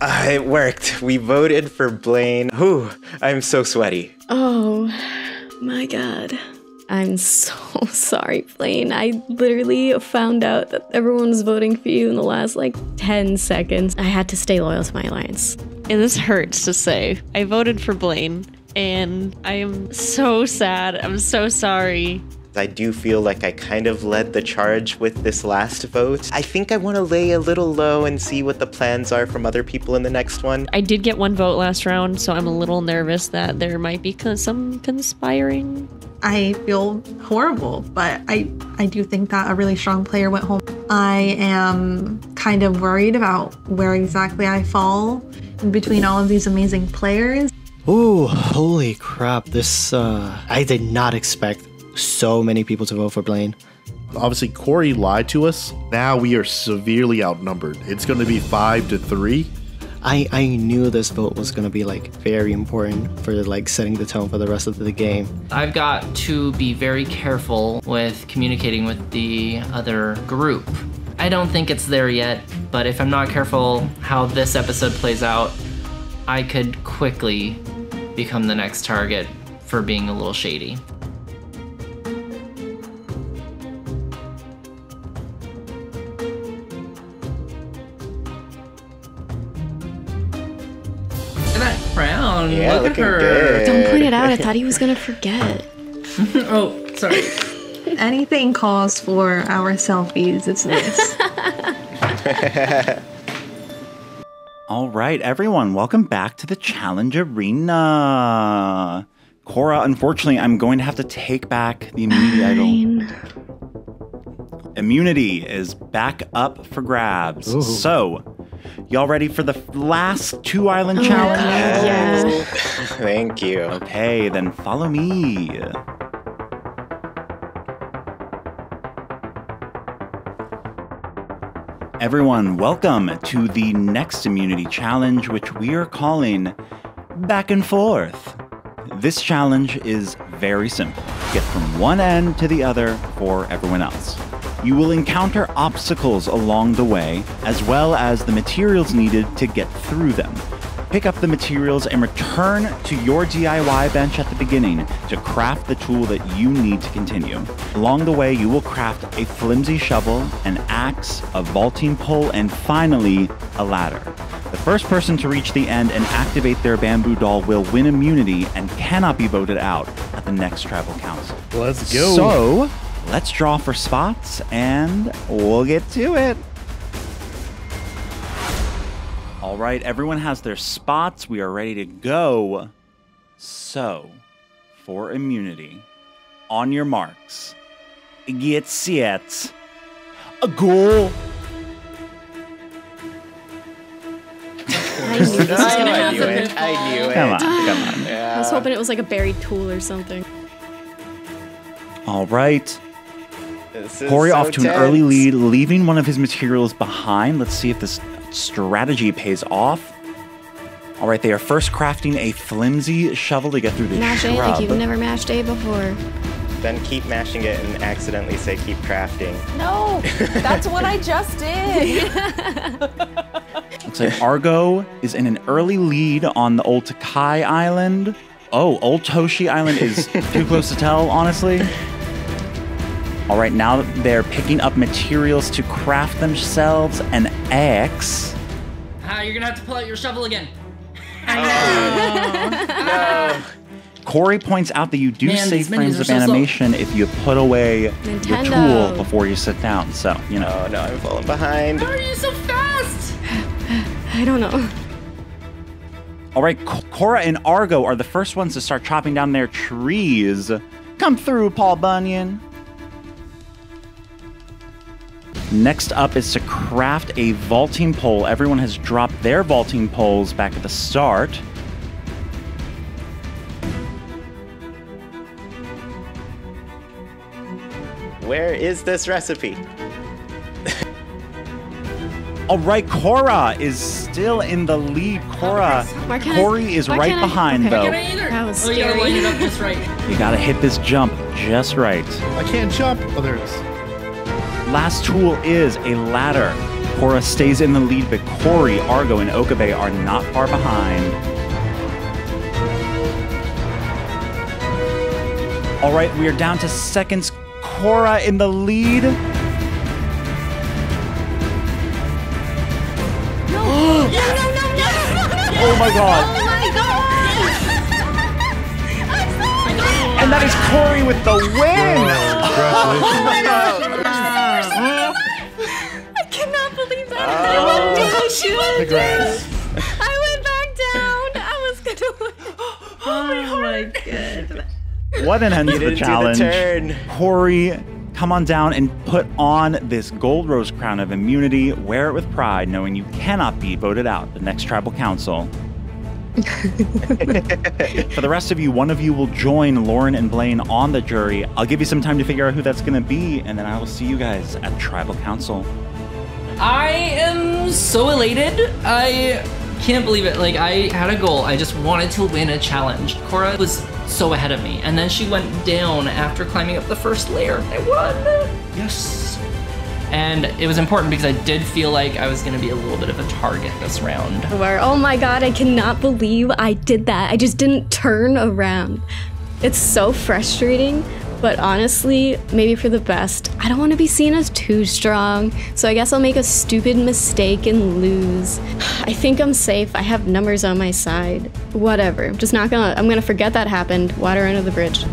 Uh, it worked. We voted for Blaine. Whew, I'm so sweaty. Oh my god. I'm so sorry, Blaine. I literally found out that everyone was voting for you in the last like 10 seconds. I had to stay loyal to my alliance. And this hurts to say. I voted for Blaine, and I am so sad. I'm so sorry. I do feel like I kind of led the charge with this last vote. I think I want to lay a little low and see what the plans are from other people in the next one. I did get one vote last round, so I'm a little nervous that there might be con- some conspiring. I feel horrible, but I I do think that a really strong player went home. I am kind of worried about where exactly I fall in between all of these amazing players. Ooh, holy crap. This, uh, I did not expect so many people to vote for Blaine. Obviously, Corey lied to us. Now we are severely outnumbered. It's going to be five to three. I, I knew this vote was gonna be like very important for like setting the tone for the rest of the game. I've got to be very careful with communicating with the other group. I don't think it's there yet, but if I'm not careful how this episode plays out, I could quickly become the next target for being a little shady. Crown. Yeah, Look at her. good. Don't point it out. I thought he was gonna forget. Oh, sorry. Anything calls for our selfies. It's this. All right, everyone, welcome back to the Challenge Arena. Cora, unfortunately, I'm going to have to take back the immunity idol. Immunity is back up for grabs. Ooh. So, y'all ready for the last two island Oh, challenges? God, yeah. Thank you. Okay, then follow me. Everyone, welcome to the next immunity challenge, which we are calling Back and Forth. This challenge is very simple. Get from one end to the other for everyone else. You will encounter obstacles along the way, as well as the materials needed to get through them. Pick up the materials and return to your DIY bench at the beginning to craft the tool that you need to continue. Along the way, you will craft a flimsy shovel, an axe, a vaulting pole, and finally, a ladder. The first person to reach the end and activate their bamboo doll will win immunity and cannot be voted out at the next tribal council. Let's go. So, let's draw for spots and we'll get to it. All right, everyone has their spots. We are ready to go. So, for immunity, on your marks, get set, a goal. I knew this was gonna I knew it. I knew it. Come on, come on. I was hoping it was like a buried tool or something. All right, This is Corey so off to an early lead, leaving one of his materials behind. Let's see if this strategy pays off. All right, they are first crafting a flimsy shovel to get through the Mash A like you've never mashed A before. Then keep mashing it and accidentally say keep crafting. No, that's what I just did. Looks like Argo is in an early lead on the Old Takai Island. Oh, Old Toshi Island is too close to tell, honestly. All right, now they're picking up materials to craft themselves an axe. Ah, you're gonna have to pull out your shovel again. Corey points out that you do Man, save frames of so slow. animation if you put away your tool before you sit down. So, you know. Oh no, I'm falling behind. How are you so fast? I don't know. All right, Cora and Argo are the first ones to start chopping down their trees. Come through, Paul Bunyan. Next up is to craft a vaulting pole. Everyone has dropped their vaulting poles back at the start. Where is this recipe? All right, Cora is still in the lead. Cora, oh, Why can't I- is right can't I- behind okay. though. Get it. That was oh, you gotta line it up just right. You gotta hit this jump just right. I can't jump. Oh, there it is. Last tool is a ladder. Cora stays in the lead, but Corey, Argo, and Okabe are not far behind. All right, we are down to seconds. Cora in the lead. No! No! No! No! Oh my god. Oh my god. and that is Corey with the win. Oh, congratulations. Oh I I went oh. down. She went Congrats. down. I went back down. I was gonna. Oh my oh god. What an end to the didn't the challenge. turn. Corey, come on down and put on this gold rose crown of immunity. Wear it with pride, knowing you cannot be voted out the next tribal council. For the rest of you, one of you will join Lauren and Blaine on the jury. I'll give you some time to figure out who that's going to be, and then I will see you guys at tribal council. I am so elated. I can't believe it. Like, I had a goal. I just wanted to win a challenge. Cora was so ahead of me, and then she went down after climbing up the first layer. I won. Yes. And it was important because I did feel like I was going to be a little bit of a target this round. Where, oh my god, I cannot believe I did that. I just didn't turn around. It's so frustrating, but honestly, maybe for the best. I don't want to be seen as too strong, so I guess I'll make a stupid mistake and lose. I think I'm safe. I have numbers on my side. Whatever. I'm just not gonna, I'm gonna forget that happened. Water under the bridge.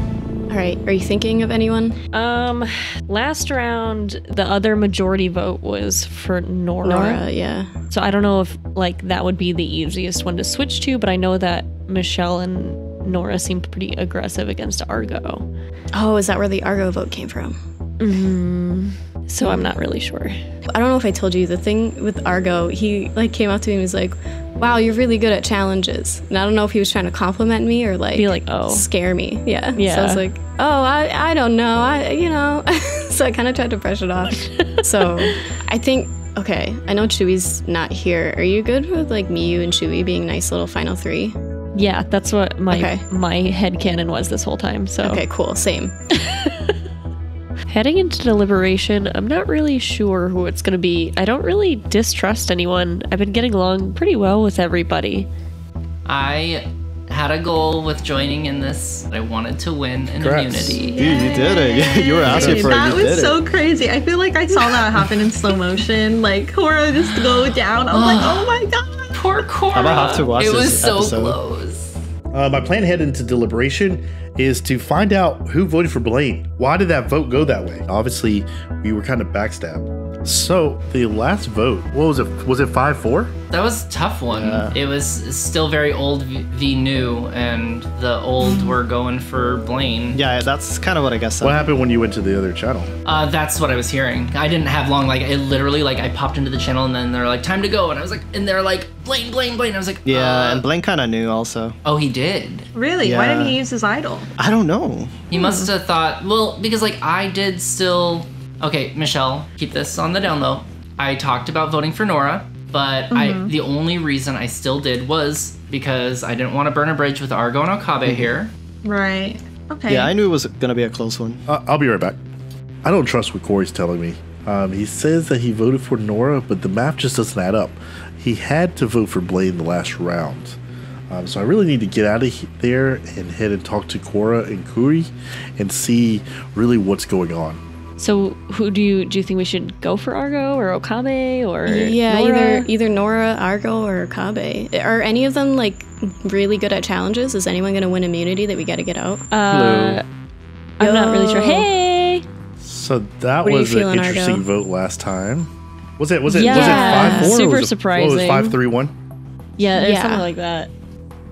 All right, are you thinking of anyone? Um, last round, the other majority vote was for Nora. Nora, yeah. So I don't know if like that would be the easiest one to switch to, but I know that Michelle and Nora seemed pretty aggressive against Argo. Oh, is that where the Argo vote came from? Mm-hmm. So I'm not really sure. I don't know if I told you the thing with Argo. He like came up to me and was like, "Wow, you're really good at challenges." And I don't know if he was trying to compliment me or like Be like, "Oh." scare me." Yeah. Yeah. So I was like, "Oh, I I don't know. I you know." so I kind of tried to brush it off. so I think okay. I know Chuy's not here. Are you good with like me, you, and Chuy being nice little final three? Yeah, that's what my Okay. my head canon was this whole time. So Okay, cool. Same. heading into deliberation, I'm not really sure who it's gonna be. I don't really distrust anyone. I've been getting along pretty well with everybody. I had a goal with joining in this. I wanted to win an Congrats. immunity. Dude, you did it. You were asking for it. that was so it. crazy. I feel like I saw that happen in slow motion. Like Cora just go down. I was like, oh my god. Poor Cora. I might have to watch it this was so episode. close. Uh, my plan heading into deliberation is to find out who voted for Blaine. Why did that vote go that way? Obviously, we were kind of backstabbed. So the last vote, what was it? Was it five four? That was a tough one. It was still very old v, v new, and the old were going for Blaine. Yeah, that's kind of what I guess. What happened when you went to the other channel? Uh, that's what I was hearing. I didn't have long. Like it literally, like I popped into the channel, and then they're like, "Time to go," and I was like, and they're like, "Blaine, Blaine, Blaine." I was like, Yeah, uh, and Blaine kind of knew also. oh, he did. Really? Why didn't he use his idol? I don't know. He must have thought, well, because like I did still. Okay, Michelle, keep this on the down low. I talked about voting for Nora, but I the only reason I still did was because I didn't want to burn a bridge with Argo and Okabe here. Right. Okay. Yeah, I knew it was gonna be a close one. Uh, I'll be right back. I don't trust what Corey's telling me. Um, he says that he voted for Nora, but the map just doesn't add up. He had to vote for Blaine the last round. Um, so I really need to get out of he- there and head and talk to Cora and Kuri and see really what's going on. So who do you do you think we should go for Argo or Okabe or Yeah, Nora? either either Nora, Argo, or Kabe. Are any of them like really good at challenges? Is anyone gonna win immunity that we gotta get out? Uh, I'm not really sure. Hey, So that What was an feeling, interesting Argo? vote last time. Was it? Was it? was it five four? super was it, surprising. was five three one? yeah, it's Yeah. something like that.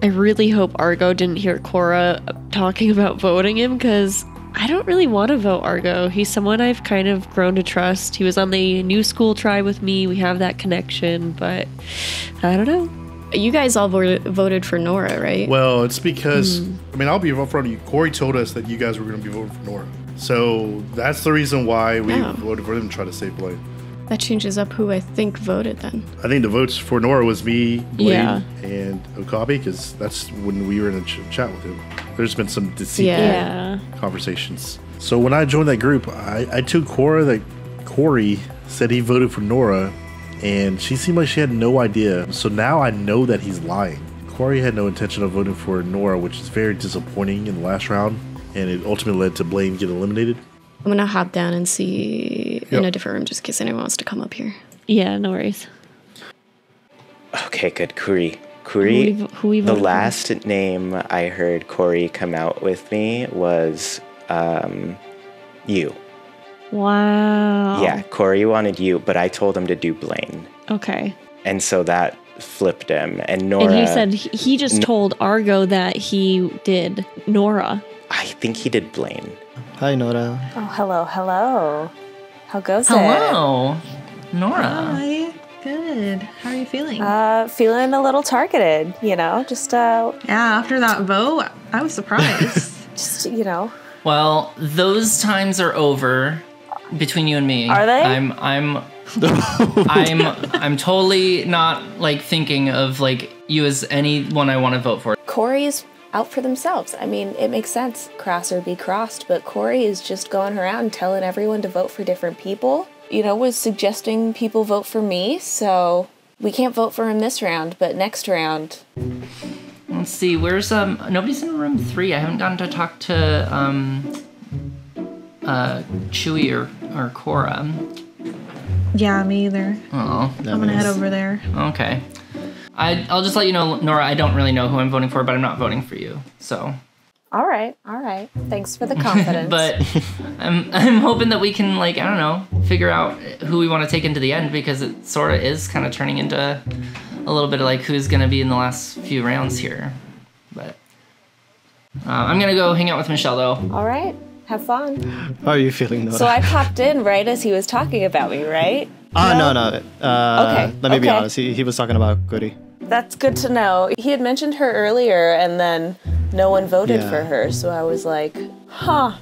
I really hope Argo didn't hear Cora talking about voting him because I don't really want to vote Argo. He's someone I've kind of grown to trust. He was on the new school tribe with me. We have that connection, but I don't know. You guys all voted, voted for Nora, right? Well, it's because hmm. I mean I'll be in front of you. Corey told us that you guys were going to be voting for Nora, so that's the reason why we Oh. voted for them to try to save Blaine. that changes up who I think voted then. I think the votes for Nora was me, Blaine, Yeah. and Okabe because that's when we were in a ch- chat with him. There's been some deceit. Yeah. Yeah. Conversations. So when I joined that group, I, I took Cora that Corey said he voted for Nora, and she seemed like she had no idea. So now I know that he's lying. Corey had no intention of voting for Nora, which is very disappointing in the last round, and it ultimately led to Blaine get eliminated. I'm gonna hop down and see in a different room just in case anyone wants to come up here. Yeah, no worries. Okay, good. Kuri. Who Kuri, we- who we the voted for? last name I heard Corey come out with me was um, you. Wow. Yeah, Corey wanted you, but I told him to do Blaine. Okay. And so that flipped him. And Nora. and he said he he just told Argo that he did Nora. I think he did Blaine. Hi, Nora. Oh, hello, hello. How goes it? Hello, Nora. Hi. Good. How are you feeling? Uh, feeling a little targeted, you know, just uh, yeah, after that vote, I was surprised. just you know. Well, those times are over between you and me. Are they? I'm I'm I'm I'm totally not like thinking of like you as anyone I want to vote for. Corey's out for themselves. I mean, it makes sense. Cross or be crossed, but Corey is just going around telling everyone to vote for different people. You know, was suggesting people vote for me, so we can't vote for him this round, but next round. Let's see, where's um nobody's in room three. I haven't gotten to talk to um uh Chuy or or Cora. yeah, me either. Oh, I'm gonna head over there. okay. I I'll just let you know, Nora. I don't really know who I'm voting for, but I'm not voting for you. So, All right, all right. Thanks for the confidence. but I'm I'm hoping that we can like I don't know figure out who we want to take into the end because it sort of is kind of turning into a little bit of like who's gonna be in the last few rounds here. But uh, I'm gonna go hang out with Michelle though. all right, have fun. How are you feeling, though? So I popped in right as he was talking about me, right? Ah, no, no. Uh, Okay, Let me be honest. He, he was talking about Goody. That's good to know. He had mentioned her earlier, and then no one voted Yeah. for her, so I was like, huh.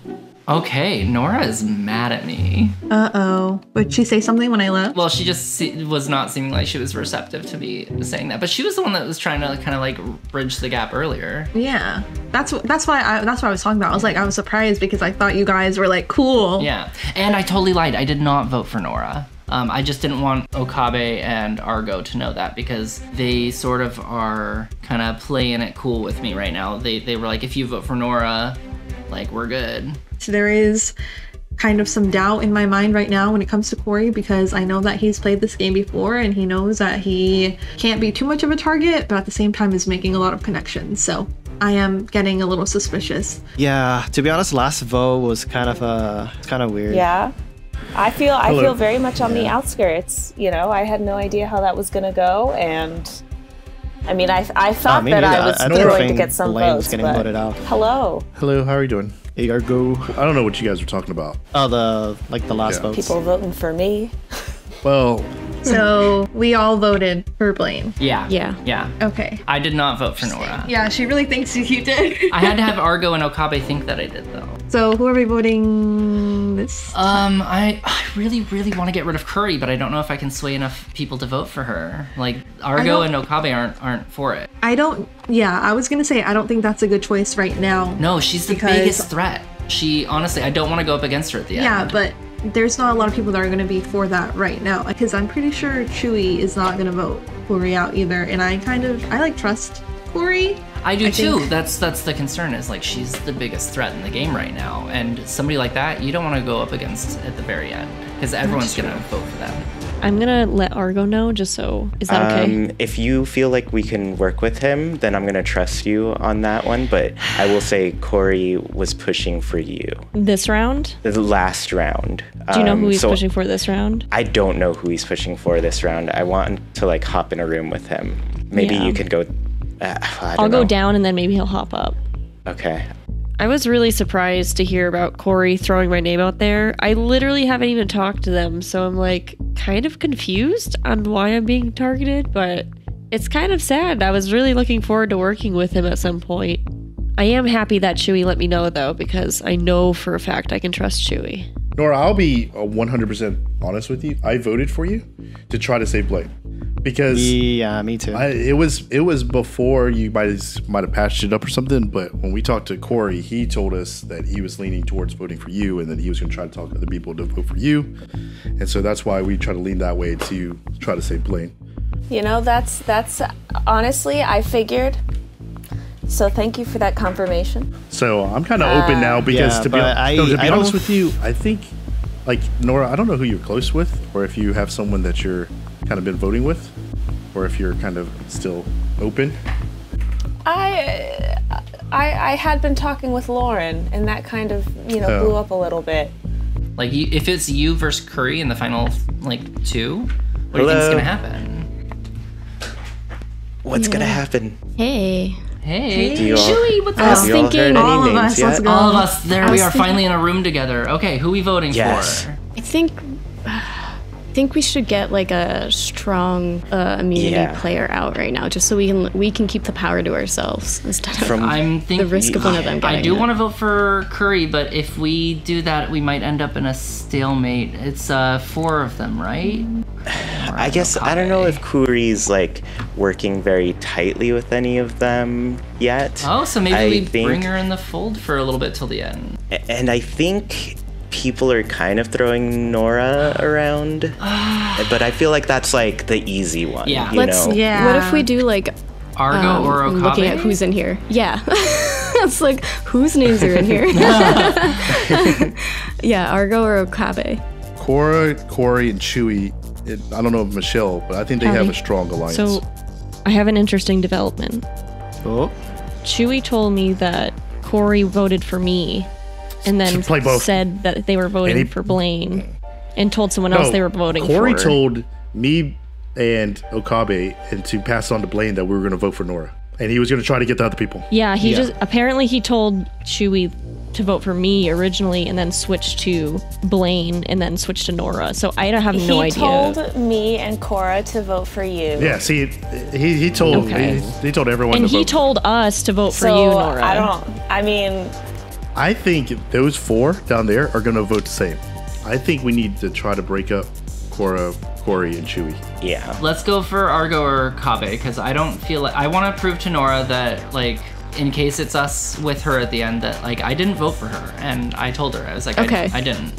Okay, Nora is mad at me. Uh oh. Would she say something when I left? Well, she just se- was not seeming like she was receptive to me saying that, but she was the one that was trying to kind of like bridge the gap earlier. Yeah, that's that's why I that's what I was talking about. I was like, I was surprised because I thought you guys were like cool. Yeah, and I totally lied. I did not vote for Nora. Um, I just didn't want Okabe and Argo to know that because they sort of are kind of playing it cool with me right now. They they were like, if you vote for Nora, like we're good. So there is kind of some doubt in my mind right now when it comes to Corey because I know that he's played this game before and he knows that he can't be too much of a target, but at the same time is making a lot of connections. So I am getting a little suspicious. Yeah, to be honest, last vote was kind of uh, kind of weird. Yeah. I feel I Hello. feel very much on the outskirts. You know, I had no idea how that was gonna go, and I mean, I I thought me that neither. I was I don't going to think get some Blaine's votes. getting but voted out. Hello, Hello, how are you doing? Here you go. I don't know what you guys are talking about. Oh, the like the last Yeah. votes. people voting for me. Well, So we all voted for Blaine. Yeah. Yeah. Yeah. Okay. I did not vote for Nora. Yeah, she really thinks you did. I had to have Argo and Okabe think that I did though. so who are we voting this? Um, I, I really, really want to get rid of Kuri, but I don't know if I can sway enough people to vote for her. Like Argo and Okabe aren't aren't for it. I don't. Yeah, I was gonna say I don't think that's a good choice right now. No, she's the Because- biggest threat. She honestly, I don't want to go up against her at the end. Yeah, but there's not a lot of people that are going to be for that right now because I'm pretty sure Chuy is not going to vote Corey out either. And I kind of I like trust Corey. I do I too. think- That's that's the concern. Is like she's the biggest threat in the game right now, and somebody like that you don't want to go up against at the very end because everyone's gonna vote for them. I'm gonna let Argo know just so. Is that okay? Um, if you feel like we can work with him, then I'm gonna trust you on that one. But I will say Corey was pushing for you This round? the last round. Do you know Um, who he's so pushing for this round? I don't know who he's pushing for this round. I want to like hop in a room with him. Maybe Yeah. you can go. Uh, I I'll don't go know. down and then maybe he'll hop up. Okay. I was really surprised to hear about Corey throwing my name out there. I literally haven't even talked to them, so I'm like kind of confused on why I'm being targeted, but it's kind of sad. I was really looking forward to working with him at some point. I am happy that Chuy let me know though, because I know for a fact I can trust Chuy. Nora, I'll be uh, 100% honest with you. I voted for you to try to save Blake. because Yeah, me too. I, it was it was before you might have, might have patched it up or something. But when we talked to Corey, he told us that he was leaning towards voting for you, and that he was going to try to talk to other people to vote for you. And so that's why we try to lean that way to try to save Blaine. You know, that's that's honestly, I figured. So thank you for that confirmation. So I'm kind of open uh, now because yeah, to be, I- no, to be honest don't- with you, I think like Nora, I don't know who you're close with, or if you have someone that you're kind of been voting with, or if you're kind of still open. I, I I had been talking with Lauren, and that kind of you know Oh. blew up a little bit. Like, you, if it's you versus Kuri in the final like two, what do you think's Hello? gonna happen? What's gonna happen? Hey. Hey, Do you all, Chuy, what's I was up? have you all thinking- any All of us, yet? All of us, there we are, thinking- finally in a room together. Okay, who we voting Yes. for? I think I think we should get like a strong uh, immunity Yeah. player out right now, just so we can we can keep the power to ourselves instead of From- I'm the risk of one of them I do it. want to vote for Kuri, but if we do that, we might end up in a stalemate. It's uh four of them, right? I guess I don't know if Kuri's like working very tightly with any of them yet. Oh, so maybe I we think- bring her in the fold for a little bit till the end. And I think people are kind of throwing Nora around, but I feel like that's like the easy one. Yeah. you Let's know? Yeah. What if we do like Argo um, or Okabe? looking at who's in here? Yeah, it's like whose names are in here? yeah, Argo or Okabe. Cora, Corey, and Chuy. It, I don't know if Michelle, but I think they have a strong alliance. So I have an interesting development. Oh, Chuy told me that Corey voted for me and then play both. said that they were voting he- for Blaine and told someone else they were voting Corey for. told me and Okabe and to pass on to Blaine that we were going to vote for Nora, and he was going to try to get the other people. Yeah, he Yeah. just apparently he told Chuy to vote for me originally and then switched to Blaine and then switched to Nora. So I have no he idea. He told me and Cora to vote for you. Yeah, see, he he told Okay. he, he told everyone and to he vote. told us to vote for you, Nora. I don't. I mean, I think those four down there are going to vote the same. I think we need to try to break up Cora, Corey, and Chuy. Yeah. Let's go for Argo or Kabe because I don't feel like I want to prove to Nora that like in case it's us with her at the end that like I didn't vote for her and I told her I was like I- Okay. I, didn't.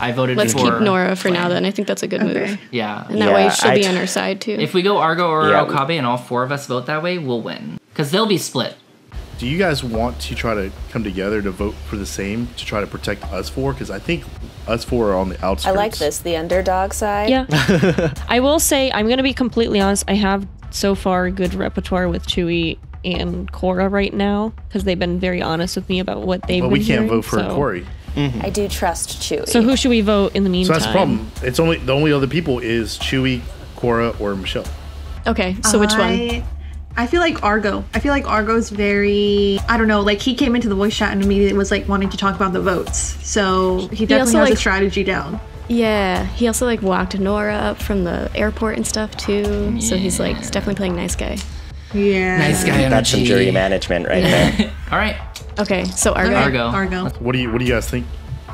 I voted for. Let's for keep Nora for now. Then I think that's a good move, Yeah. and that way she'll be I- on our side too. If we go Argo or Yeah. Okabe and all four of us vote that way, we'll win because they'll be split. Do you guys want to try to come together to vote for the same to try to protect us four? Because I think us four are on the outside. I like this. The underdog side. Yeah. I will say, I'm going to be completely honest. I have so far good repertoire with Chuy and Cora right now because they've been very honest with me about what they've But been we can't hearing, vote for so- Corey. Mm-hmm. I do trust Chuy. So who should we vote in the So meantime? that's the problem. It's only the only other people is Chuy, Cora, or Michelle. okay, so which one? I, I feel like Argo. I feel like Argo's very. I don't know. Like he came into the voice chat and immediately was like wanting to talk about the votes. So he definitely also, has a strategy down. Yeah, he also like walked Nora up from the airport and stuff too. Yeah. So he's like he's definitely playing nice guy. Yeah. Nice guy That's some jury management right there. All right, Okay, so Argo. Argo. Argo. What do you What do you guys think?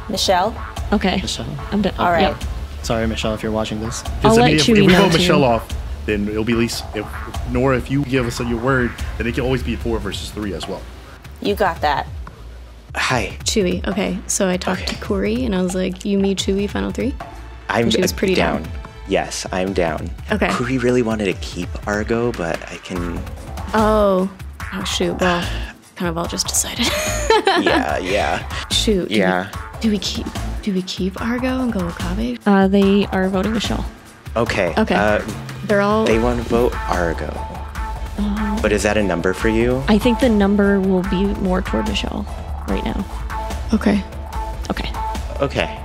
Michelle. Okay. Michelle. I'm done. All oh, right. Yep. Sorry, Michelle, if you're watching this. I'll let mean, if, Chuy if we know vote too. Michelle off, then it'll be at least if Nora. If you give us your word, then it can always be four versus three as well. You got that. Hi. Chuy. Okay, so I talked to Corey and I was like, "You, me, Chuy, final three. I'm she was pretty down. Yes, I'm down. Okay. Corey really wanted to keep Argo, but I can. Oh, oh shoot. Well, kind of all just decided. Yeah, yeah, shoot. do we- yeah. Do we keep? Do we keep Argo and go Okabe? Uh, they are voting Michelle. Okay. Okay. Uh, They're all. they want to vote Argo. Uh-huh. But is that a number for you? I think the number will be more toward Michelle right now. okay. Okay. Okay.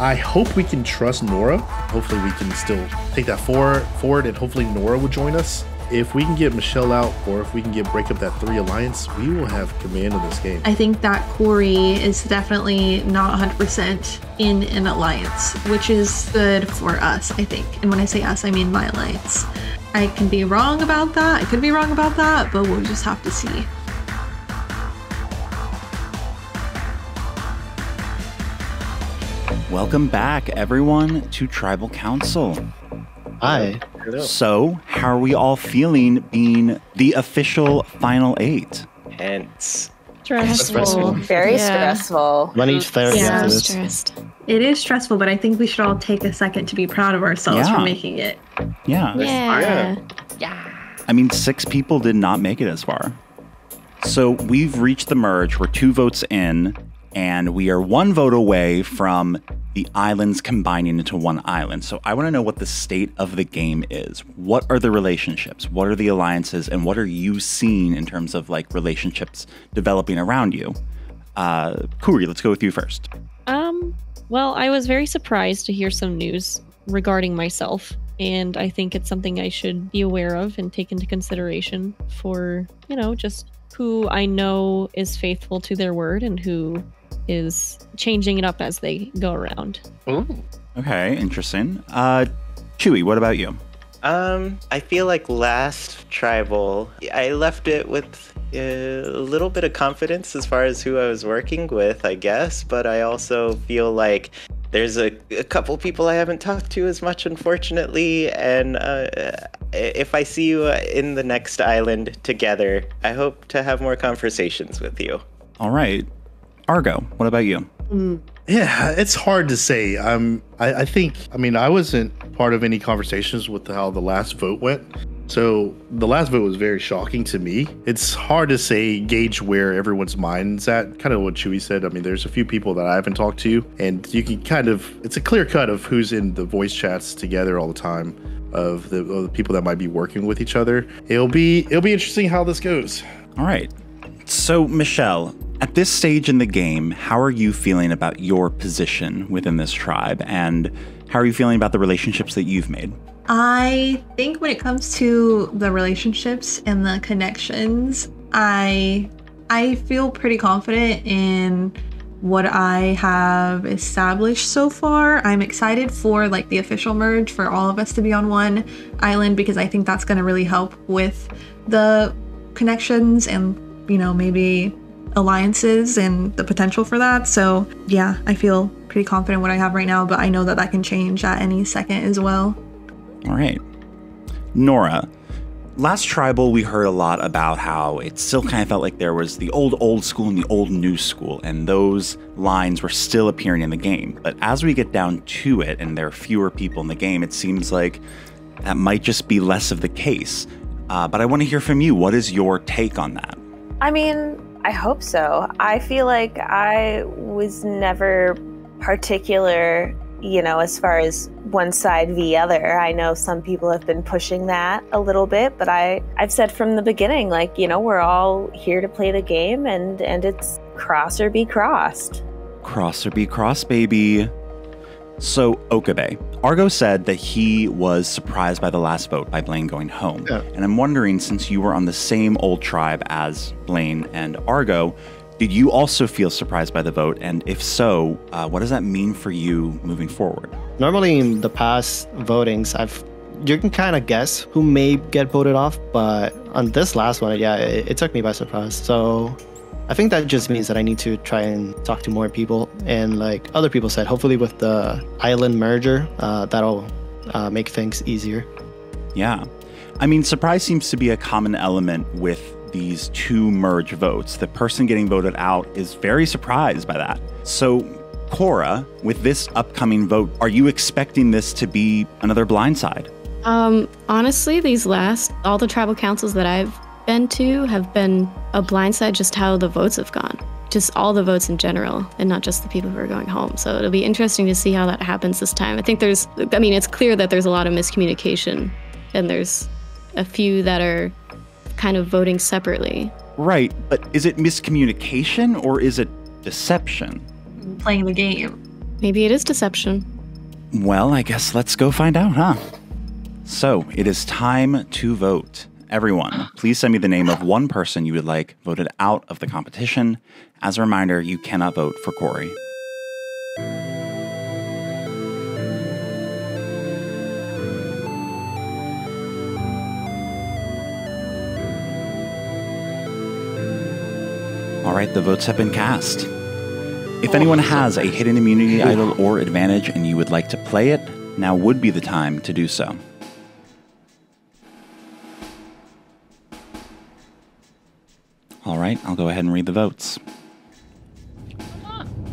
I hope we can trust Nora. Hopefully, we can still take that forward, forward, and hopefully Nora will join us. If we can get Michelle out, or if we can get break up that three alliance, we will have command of this game. I think that Corey is definitely not 100% in an alliance, which is good for us, I think. And when I say us, I mean my alliance. I can be wrong about that. I could be wrong about that, but we'll just have to see. Welcome back, everyone, to Tribal Council. Hi. So, how are we all feeling being the official final eight? Hence. Stressful. Very Yeah. stressful. Run each therapy Yeah, after this. stressed. It is stressful, but I think we should all take a second to be proud of ourselves Yeah. for making it. Yeah. Yeah. Yeah. I mean, six people did not make it as far. So we've reached the merge. We're two votes in, and we are one vote away from the islands combining into one island. So I want to know what the state of the game is. What are the relationships? What are the alliances? And what are you seeing in terms of like relationships developing around you? Uh, Kuri, let's go with you first. Um, well, I was very surprised to hear some news regarding myself, and I think it's something I should be aware of and take into consideration for, you know, just who I know is faithful to their word and who is changing it up as they go around. Ooh. Okay, interesting. Uh, Chuy, what about you? Um, I feel like last tribal, I left it with a little bit of confidence as far as who I was working with, I guess, but I also feel like there's a, a couple people I haven't talked to as much, unfortunately. And uh, if I see you uh, in the next island together, I hope to have more conversations with you. All right. Argo, what about you? Yeah, it's hard to say. Um, I, I think. I mean, I wasn't part of any conversations with how the last vote went. So the last vote was very shocking to me. It's hard to say gauge where everyone's mind's at. Kind of what Chuy said. I mean, there's a few people that I haven't talked to, and you can kind of. It's a clear cut of who's in the voice chats together all the time. Of the, of the people that might be working with each other. It'll be it'll be interesting how this goes. All right. So, Michelle, at this stage in the game, how are you feeling about your position within this tribe? And how are you feeling about the relationships that you've made? I think when it comes to the relationships and the connections, I I feel pretty confident in what I have established so far. I'm excited for like the official merge for all of us to be on one island because I think that's going to really help with the connections and you know maybe alliances and the potential for that. So, yeah, I feel pretty confident in what I have right now, but I know that that can change at any second as well. All right. Nora, last tribal, we heard a lot about how it still kind of felt like there was the old, old school and the old new school, and those lines were still appearing in the game. But as we get down to it and there are fewer people in the game, it seems like that might just be less of the case. Uh, but I want to hear from you. What is your take on that? I mean, I hope so. I feel like I was never particular, you know, as far as one side v other. I know some people have been pushing that a little bit, but I I've said from the beginning like, you know, we're all here to play the game and and it's cross or be crossed. Cross or be cross, baby. So, Okabe, Argo said that he was surprised by the last vote by Blaine going home. Yeah. And I'm wondering, since you were on the same old tribe as Blaine and Argo, did you also feel surprised by the vote? And if so, uh, what does that mean for you moving forward? Normally in the past votings, I've you can kind of guess who may get voted off, but on this last one, yeah, it, it took me by surprise. So I think that just means that I need to try and talk to more people. And like other people said, hopefully with the island merger, uh, that'll uh, make things easier. Yeah. I mean, surprise seems to be a common element with these two merge votes. The person getting voted out is very surprised by that. So, Cora, with this upcoming vote, are you expecting this to be another blindside? Um, honestly, these last all the tribal councils that I've been to have been a blindside just how the votes have gone. Just all the votes in general, and not just the people who are going home. So it'll be interesting to see how that happens this time. I think there's, I mean, it's clear that there's a lot of miscommunication, and there's a few that are kind of voting separately. Right, but is it miscommunication or is it deception? Playing the game. Maybe it is deception. Well, I guess let's go find out, huh? So, it is time to vote. Everyone, please send me the name of one person you would like voted out of the competition. As a reminder, you cannot vote for Corey. All right, the votes have been cast. If anyone has a hidden immunity idol or advantage and you would like to play it, now would be the time to do so. Right, I'll go ahead and read the votes.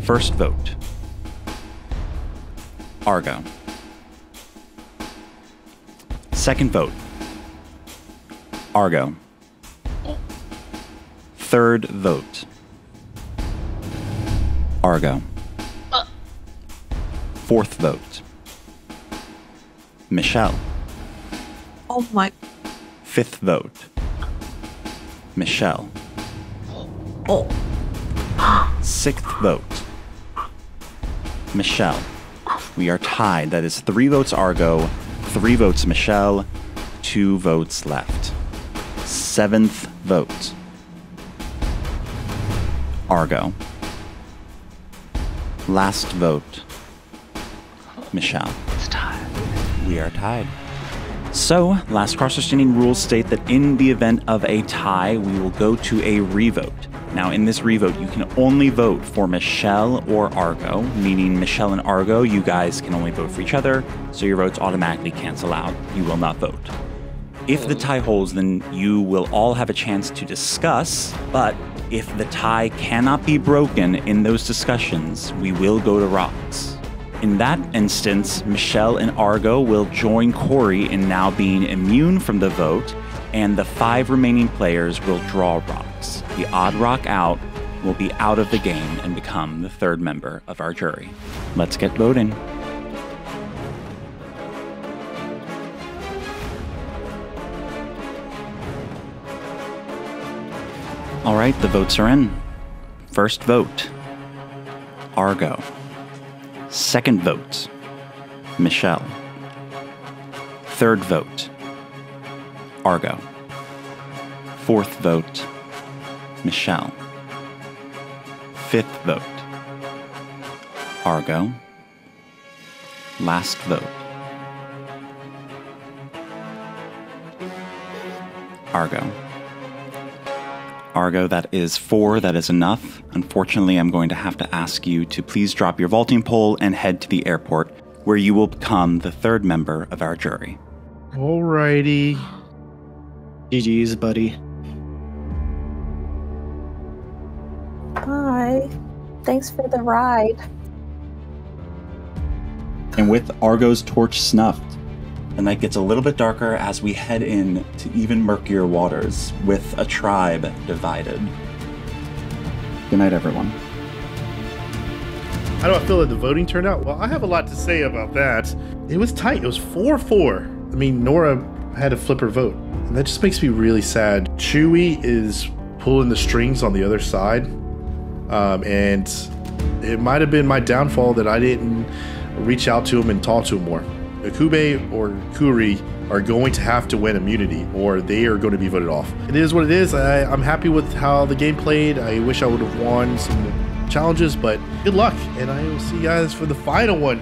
First vote Argo. Second vote Argo. Third vote Argo. Fourth vote Michelle. Oh my. Fifth vote Michelle. Oh. Sixth vote Michelle. We are tied. That is three votes Argo, three votes Michelle, two votes left. Seventh vote Argo. Last vote Michelle. It's tied. We are tied. So, last cross standing rules state that in the event of a tie, we will go to a revote. Now, in this revote, you can only vote for Michelle or Argo, meaning Michelle and Argo, you guys can only vote for each other, so your votes automatically cancel out. You will not vote. If the tie holds, then you will all have a chance to discuss, but if the tie cannot be broken in those discussions, we will go to rocks. In that instance, Michelle and Argo will join Corey in now being immune from the vote, and the five remaining players will draw rocks. The odd rock out will be out of the game and become the third member of our jury. Let's get voting. All right, the votes are in. First vote Argo. Second vote Michelle. Third vote Argo. Fourth vote Michelle. Fifth vote Argo. Last vote Argo. Argo, that is four. That is enough. Unfortunately, I'm going to have to ask you to please drop your vaulting pole and head to the airport, where you will become the third member of our jury. Alrighty. GG's, buddy. Hi. Thanks for the ride. And with Argo's torch snuffed, the night gets a little bit darker as we head in to even murkier waters with a tribe divided. Good night, everyone. How do I feel that the voting turned out? Well, I have a lot to say about that. It was tight. It was 4 4. I mean, Nora had to flip her vote. And that just makes me really sad. Chuy is pulling the strings on the other side. Um, and it might have been my downfall that I didn't reach out to him and talk to him more. Okabe or Kuri are going to have to win immunity or they are going to be voted off. It is what it is. I, I'm happy with how the game played. I wish I would have won some challenges, but good luck. And I will see you guys for the final one.